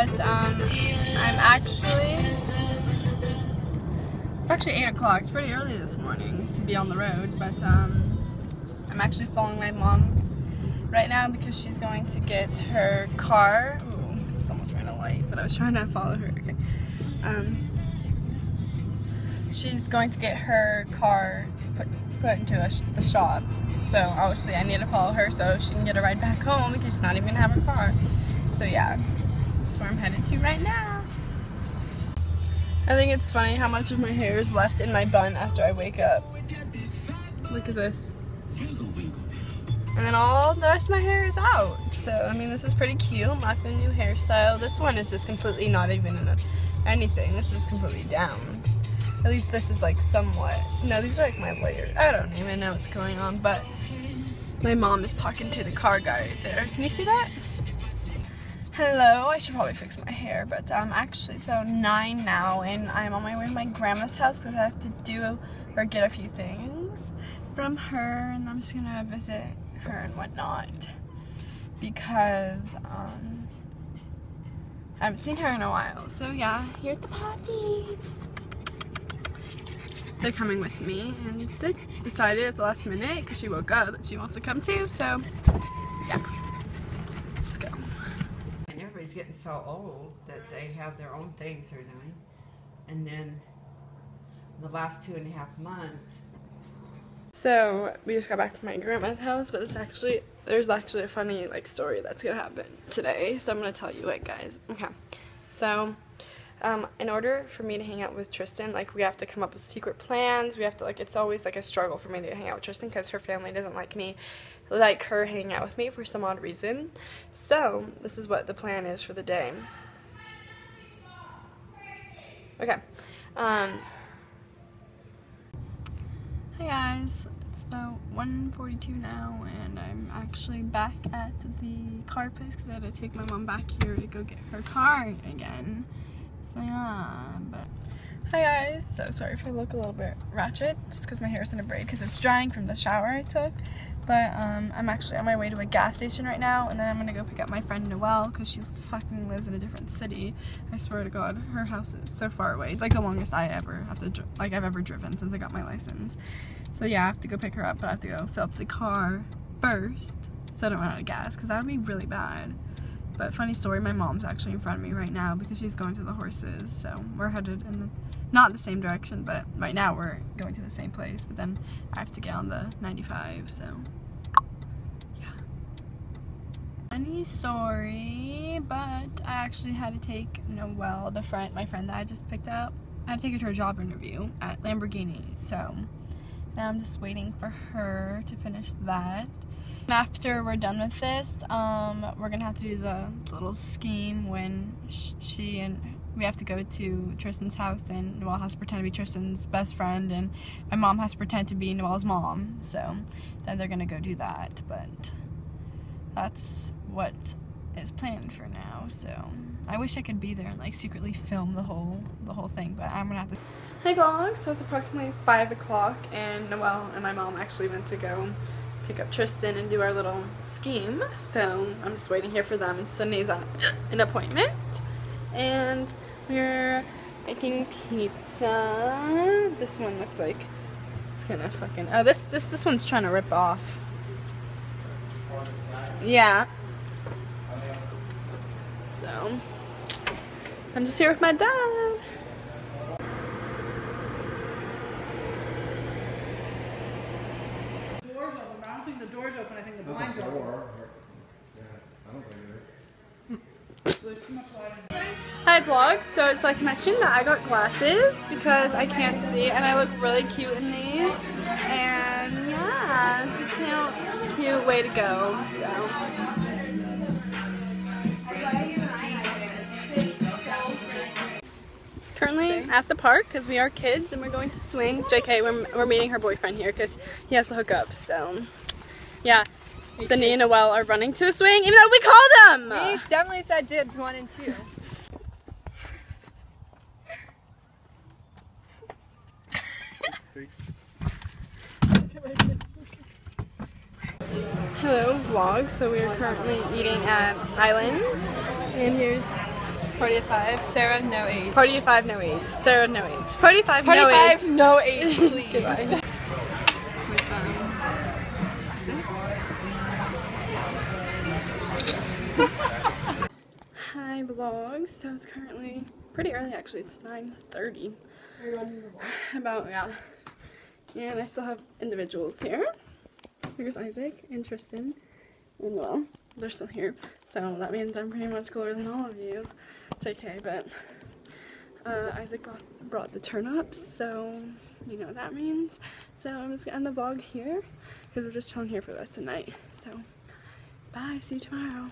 But um, I'm actually, it's actually 8 o'clock. It's pretty early this morning to be on the road, but um, I'm actually following my mom right now because she's going to get her car. Ooh, someone's running a light, but I was trying to follow her. Okay. Um, she's going to get her car put, put into the shop. So obviously I need to follow her so she can get a ride back home because she's not even gonna have her car. So yeah, that's where I'm headed to right now. I think it's funny how much of my hair is left in my bun after I wake up. Look at this. And then all the rest of my hair is out. So, I mean, this is pretty cute. A new hairstyle. This one is just completely not even in a, anything. This is completely down. At least this is like somewhat. No, these are like my layers. I don't even know what's going on, but my mom is talking to the car guy right there. Can you see that? Hello, I should probably fix my hair, but um, actually it's about 9 now and I'm on my way to my grandma's house because I have to do or get a few things from her and I'm just gonna visit her and whatnot because um, I haven't seen her in a while. So yeah, here's the puppy they're coming with me and Sid decided at the last minute because she woke up that she wants to come too so yeah everybody's getting so old that they have their own things they're doing. And then the last two and a half months so we just got back from my grandma's house but it's actually there's actually a funny like story that's gonna happen today so I'm gonna tell you it guys. Okay. So um, in order for me to hang out with Tristan, like we have to come up with secret plans. We have to like it's always like a struggle for me to hang out with Tristan because her family doesn't like me, like her hanging out with me for some odd reason. So this is what the plan is for the day. Okay. Um, hi guys. It's about 1:42 now, and I'm actually back at the car place because I had to take my mom back here to go get her car again. So yeah, but hi guys. So sorry if I look a little bit ratchet. It's because my hair's in a braid because it's drying from the shower I took. But um, I'm actually on my way to a gas station right now, and then I'm gonna go pick up my friend Noelle because she fucking lives in a different city. I swear to God, her house is so far away. It's like the longest I ever have to like I've ever driven since I got my license. So yeah, I have to go pick her up, but I have to go fill up the car first so I don't run out of gas because that would be really bad. But funny story, my mom's actually in front of me right now because she's going to the horses. So we're headed in the, not the same direction, but right now we're going to the same place. But then I have to get on the 95, so yeah. Funny story, but I actually had to take Noelle, the friend, my friend that I just picked up, I had to take her to a job interview at Lamborghini. So now I'm just waiting for her to finish that. After we're done with this, um, we're gonna have to do the little scheme when sh she and we have to go to Tristan's house and Noelle has to pretend to be Tristan's best friend and my mom has to pretend to be Noelle's mom. So then they're gonna go do that, but that's what is planned for now. So I wish I could be there and like secretly film the whole the whole thing, but I'm gonna have to. Hi vlog. So it's approximately five o'clock and Noelle and my mom actually went to go pick up Tristan and do our little scheme. So I'm just waiting here for them. And on an appointment. And we're making pizza. This one looks like it's gonna fucking oh this this this one's trying to rip off. Yeah. So I'm just here with my dad. door's open, I think the blind's open. Yeah, I don't think it is. Hi vlog, so I'd like to mention that I got glasses because I can't see and I look really cute in these and yeah, it's a cute, cute way to go, so. Currently at the park because we are kids and we're going to swing. JK, we're, we're meeting her boyfriend here because he has to hook up, so. Yeah. Cindy and Noelle are running to a swing, even though we called them! We definitely said dibs one and two. Hello vlog, so we are currently eating at Islands and here's Party of five. Sarah, no age. Party of five, no age. Sarah, no age. Party of five, Party no five, age. no age, please. Goodbye. With, um, Hi vlog. So it's currently pretty early actually. It's 9:30. About yeah. And I still have individuals here. Here's Isaac and Tristan and Will. They're still here. So that means I'm pretty much cooler than all of you. It's JK, but uh, Isaac brought, brought the turnips, so you know what that means. So I'm just gonna end the vlog here because we're just chilling here for the rest of the night. So bye, see you tomorrow.